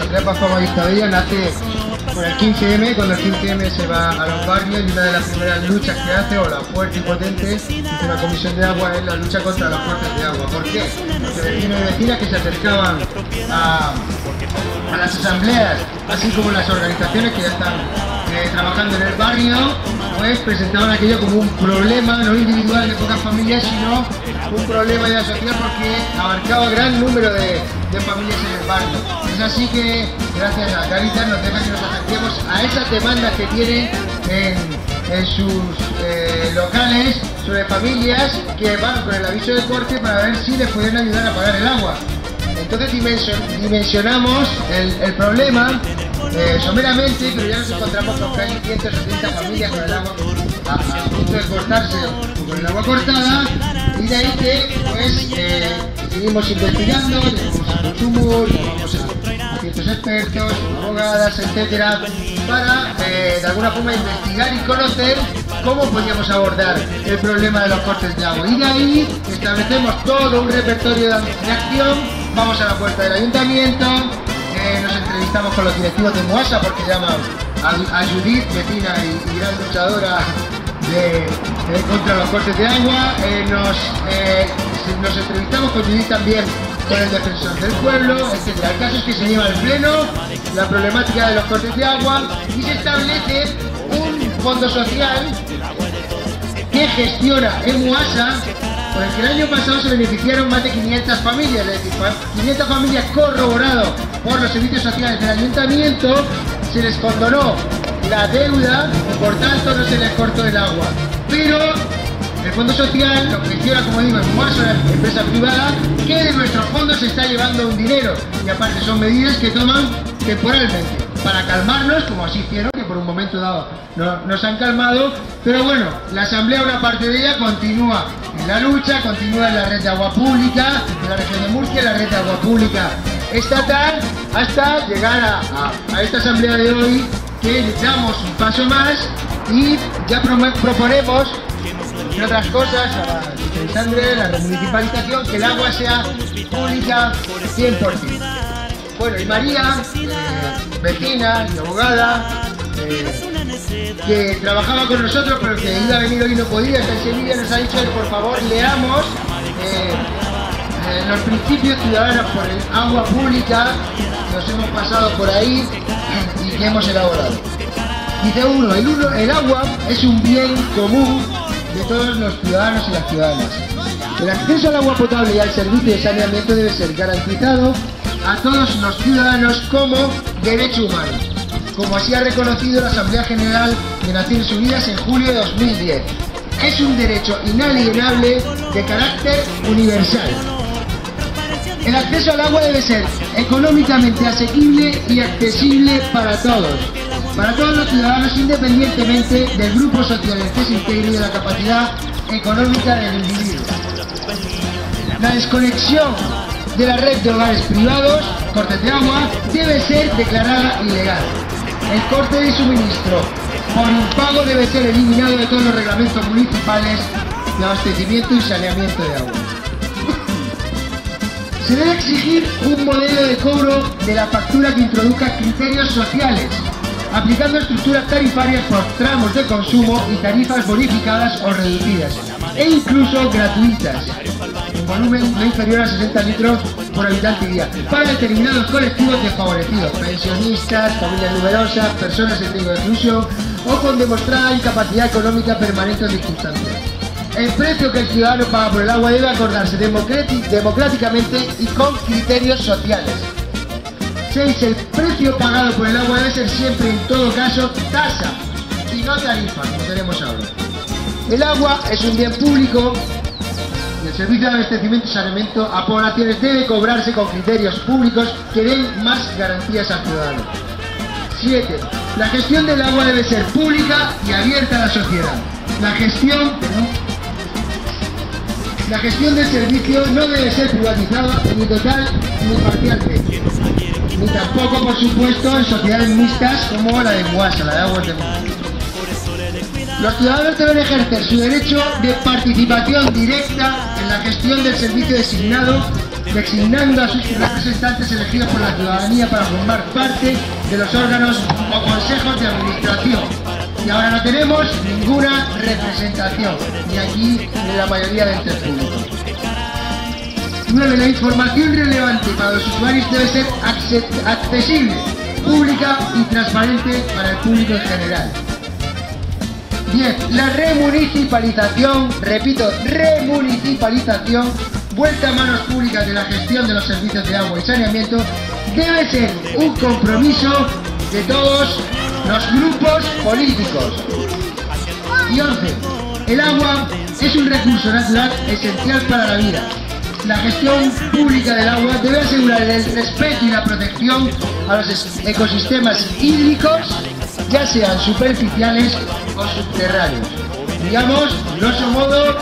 Asamblea Pascual Vizcabella nace por el 15M, cuando el 15M se va a los barrios y una de las primeras luchas que hace, o la fuerte y potente, de la Comisión de Agua es la lucha contra los cortes de agua. ¿Por qué? Porque vecinos y vecinas que se acercaban a, a las asambleas, así como las organizaciones que ya están eh, trabajando en el barrio, pues presentaban aquello como un problema, no individual de pocas familias, sino un problema de la sociedad porque abarcaba gran número de, familias en el barrio. Es así que, gracias a Caritas, nos deja que nos acerquemos a esas demandas que tienen en, sus eh, locales sobre familias que van con el aviso de corte para ver si les pueden ayudar a pagar el agua. Entonces dimension- dimensionamos el, problema eh, someramente, pero ya nos encontramos con casi 170 familias con el agua a, punto de cortarse con el agua cortada de ahí que pues eh, seguimos investigando, tenemos a consumo, llamamos a, ciertos expertos, abogadas, etcétera, para eh, de alguna forma investigar y conocer cómo podríamos abordar el problema de los cortes de agua. Y de ahí establecemos todo un repertorio de de acción, vamos a la puerta del ayuntamiento, eh, nos entrevistamos con los directivos de Moasa porque llaman a, a Judith, vecina y gran luchadora contra los cortes de agua. Eh, nos, eh, nos entrevistamos con Judith también con el defensor del pueblo, etc. El caso es que se lleva al pleno la problemática de los cortes de agua y se establece un fondo social que gestiona EMUASA, por el que el año pasado se beneficiaron más de 500 familias, es decir, fa- 500 familias corroborado por los servicios sociales del ayuntamiento, se les condonó la deuda por tanto no se les cortó el agua. Pero el Fondo Social lo gestiona, como digo, EMUASA, una empresa privada, que de nuestros fondos se está llevando un dinero. Y aparte son medidas que toman temporalmente para calmarnos, como así hicieron, que por un momento dado no- nos han calmado, pero bueno, la Asamblea, una parte de ella, continúa en la lucha, continúa en la red de agua pública, de la región de Murcia, la red de agua pública estatal, hasta llegar a esta Asamblea de hoy, que damos un paso más y ya proponemos entre otras cosas, a la la remunicipalización, que el agua sea pública 100%. Bueno, y María, eh, vecina y abogada, eh, que trabajaba con nosotros, pero que iba a venir hoy no podía, está en Sevilla, nos ha dicho por favor leamos eh, eh, los principios ciudadanos por el agua pública, nos hemos pasado por ahí y que hemos elaborado. Dice uno, el, uno, el agua es un bien común de todos los ciudadanos y las ciudadanas. El acceso al agua potable y al servicio de saneamiento debe ser garantizado a todos los ciudadanos como derecho humano, como así ha reconocido la Asamblea General de Naciones Unidas en julio de 2010. Es un derecho inalienable de carácter universal. El acceso al agua debe ser económicamente asequible y accesible para todos, para todos los ciudadanos independientemente del grupo social que se integre y de la capacidad económica del individuo. La desconexión de la red de hogares privados, cortes de agua, debe ser declarada ilegal. El corte de suministro por impago debe ser eliminado de todos los reglamentos municipales de abastecimiento y saneamiento de agua. Se debe exigir un modelo de cobro de la factura que introduzca criterios sociales, aplicando estructuras tarifarias por tramos de consumo y tarifas bonificadas o reducidas, e incluso gratuitas, en volumen no inferior a 60 litros por habitante día, para determinados colectivos desfavorecidos, pensionistas, familias numerosas, personas en riesgo de exclusión o con demostrada incapacidad económica permanente o circunstancial. El precio que el ciudadano paga por el agua debe acordarse democráticamente y con criterios sociales. 6. El precio pagado por el agua debe ser siempre, en todo caso, tasa y no tarifa, como tenemos ahora. El agua es un bien público y el servicio de abastecimiento y saneamiento a poblaciones debe cobrarse con criterios públicos que den más garantías al ciudadano. 7. La gestión del agua debe ser pública y abierta a la sociedad. La gestión, perdón, la gestión del servicio no debe ser privatizada ni total ni parcialmente. Ni tampoco, por supuesto, en sociedades mixtas como la de Muasa, la de Aguas de. Los ciudadanos deben ejercer su derecho de participación directa en la gestión del servicio designado designando a sus representantes elegidos por la ciudadanía para formar parte de los órganos o consejos de administración. Y ahora no tenemos ninguna representación, ni aquí ni en la mayoría del público. 9. La información relevante para los usuarios debe ser accesible, pública y transparente para el público en general. 10. La remunicipalización, repito, remunicipalización, vuelta a manos públicas de la gestión de los servicios de agua y saneamiento, debe ser un compromiso de todos los grupos políticos. Y 11. El agua es un recurso natural esencial para la vida. La gestión pública del agua debe asegurar el respeto y la protección a los ecosistemas hídricos, ya sean superficiales o subterráneos. Digamos, grosso modo,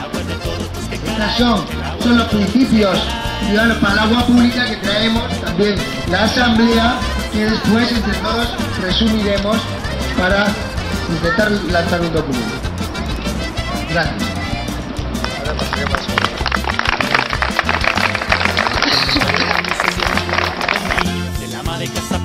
estas son, son los principios ciudadanos para el agua pública que traemos también la Asamblea, que después entre todos resumiremos para intentar lanzar un documento. Gracias. De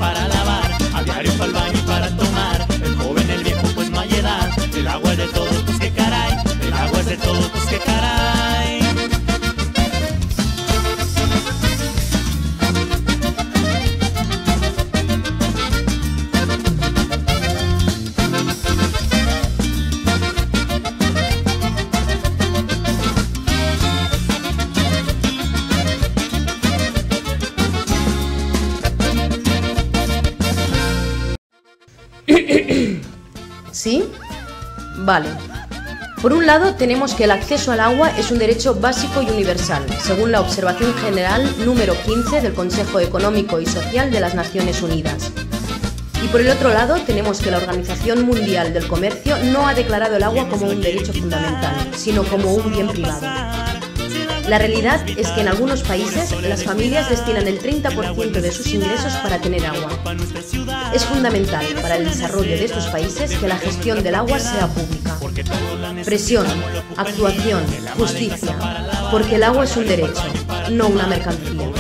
Vale. Por un lado, tenemos que el acceso al agua es un derecho básico y universal, según la Observación General número 15 del Consejo Económico y Social de las Naciones Unidas. Y por el otro lado, tenemos que la Organización Mundial del Comercio no ha declarado el agua como un derecho fundamental, sino como un bien privado. La realidad es que en algunos países las familias destinan el 30% de sus ingresos para tener agua. Es fundamental para el desarrollo de estos países que la gestión del agua sea pública. Presión, actuación, justicia, porque el agua es un derecho, no una mercancía.